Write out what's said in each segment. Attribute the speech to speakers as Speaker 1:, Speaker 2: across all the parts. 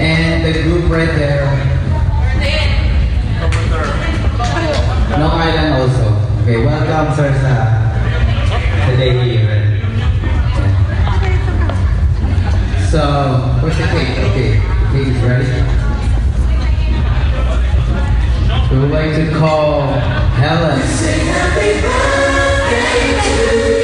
Speaker 1: And the group right there. Long Island also. Okay, welcome sir sa today here. So, where's the cake? Okay, cake is ready. We would like to call Helen.
Speaker 2: Go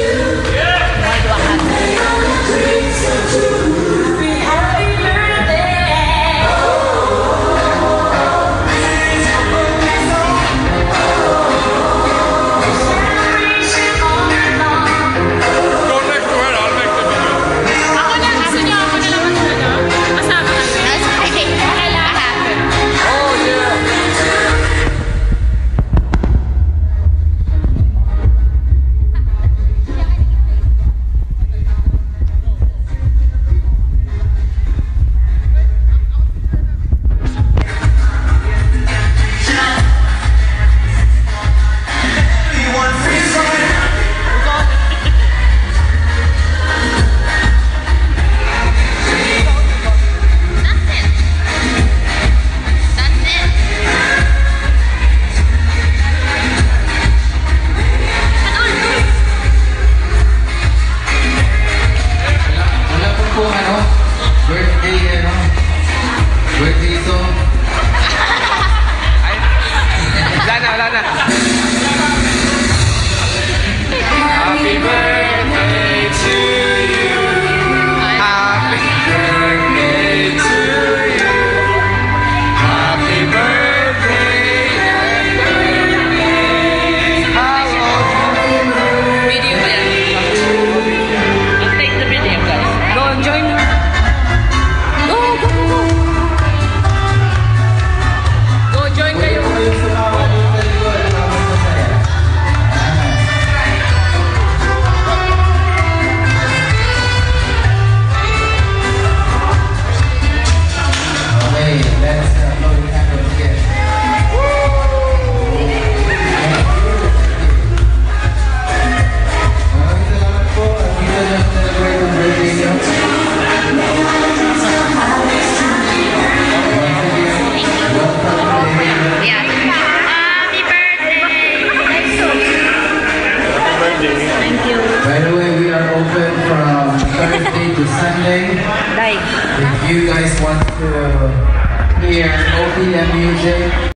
Speaker 1: birthday ano, By the way, we are open from Thursday to Sunday. If you guys want to hear OPM music,